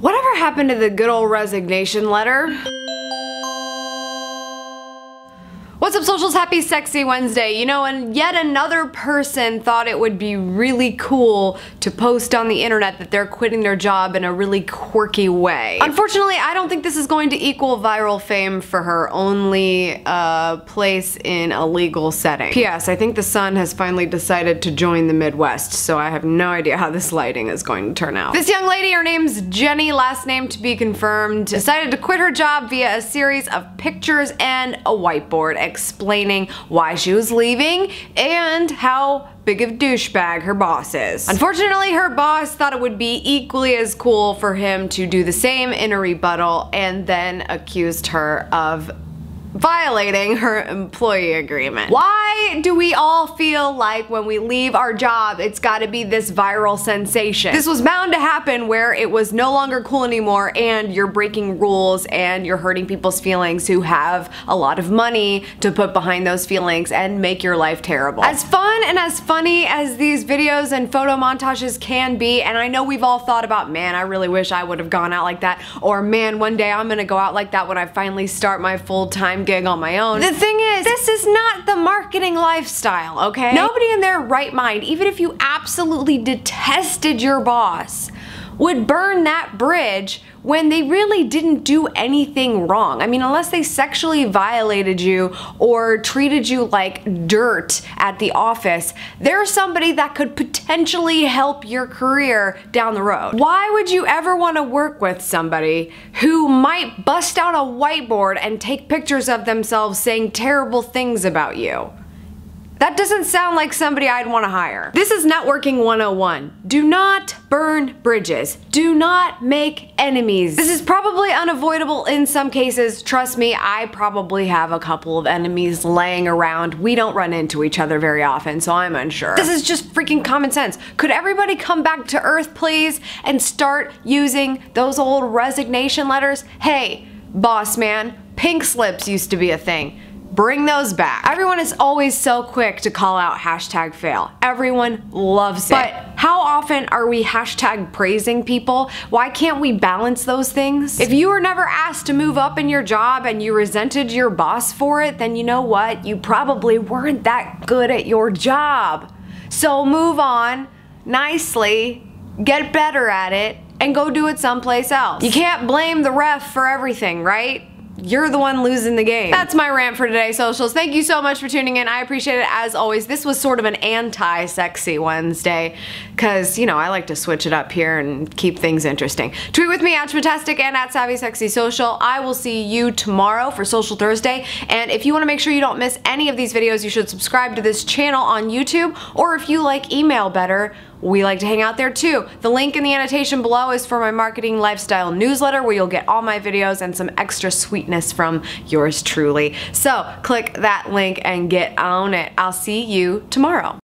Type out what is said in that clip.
Whatever happened to the good old resignation letter? What's up socials? Happy Sexy Wednesday. You know, and yet another person thought it would be really cool to post on the internet that they're quitting their job in a really quirky way. Unfortunately, I don't think this is going to equal viral fame for her, only a place in a legal setting. P.S. I think the sun has finally decided to join the Midwest, so I have no idea how this lighting is going to turn out. This young lady, her name's Jenny, last name to be confirmed, decided to quit her job via a series of pictures and a whiteboard explaining why she was leaving and how big of douchebag her boss is. Unfortunately, her boss thought it would be equally as cool for him to do the same in a rebuttal and then accused her of violating her employee agreement. Why do we all feel like when we leave our job, it's gotta be this viral sensation? This was bound to happen where it was no longer cool anymore and you're breaking rules and you're hurting people's feelings who have a lot of money to put behind those feelings and make your life terrible. As fun and as funny as these videos and photo montages can be, and I know we've all thought about, man, I really wish I would have gone out like that, or man, one day I'm gonna go out like that when I finally start my full-time gig on my own. The thing is, this is not the marketing lifestyle, okay? Nobody in their right mind, even if you absolutely detested your boss, would burn that bridge when they really didn't do anything wrong. I mean, unless they sexually violated you or treated you like dirt at the office, they're somebody that could potentially help your career down the road. Why would you ever want to work with somebody who might bust out a whiteboard and take pictures of themselves saying terrible things about you? That doesn't sound like somebody I'd want to hire. This is networking 101. Do not burn bridges. Do not make enemies. This is probably unavoidable in some cases. Trust me, I probably have a couple of enemies laying around. We don't run into each other very often, so I'm unsure. This is just freaking common sense. Could everybody come back to earth, please, and start using those old resignation letters? Hey, boss man, pink slips used to be a thing. Bring those back. Everyone is always so quick to call out hashtag fail. Everyone loves it. But how often are we hashtag praising people? Why can't we balance those things? If you were never asked to move up in your job and you resented your boss for it, then you know what? You probably weren't that good at your job. So move on nicely, get better at it, and go do it someplace else. You can't blame the ref for everything, right? You're the one losing the game. That's my rant for today, socials. Thank you so much for tuning in. I appreciate it as always. This was sort of an anti-sexy Wednesday because, you know, I like to switch it up here and keep things interesting. Tweet with me at Schmittastic and at Savvy Sexy Social. I will see you tomorrow for Social Thursday. And if you want to make sure you don't miss any of these videos, you should subscribe to this channel on YouTube. Or if you like email better, we like to hang out there too. The link in the annotation below is for my marketing lifestyle newsletter where you'll get all my videos and some extra sweetness from yours truly. So click that link and get on it. I'll see you tomorrow.